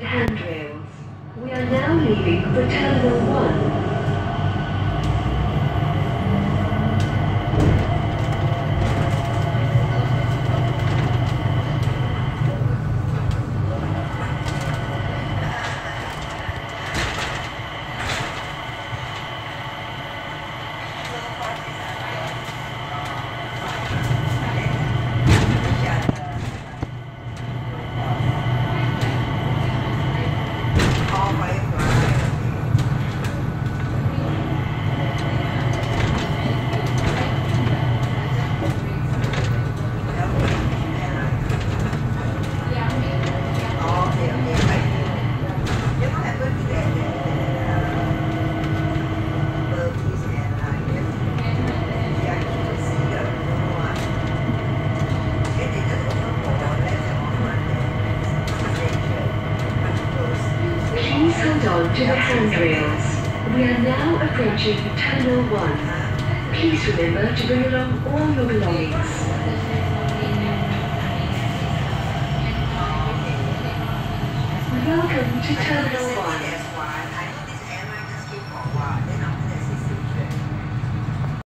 Handrails. We are now leaving for Terminal 1. Please hold on to the handrails. We are now approaching Terminal 1. Please remember to bring along all your belongings. Welcome to Terminal 1.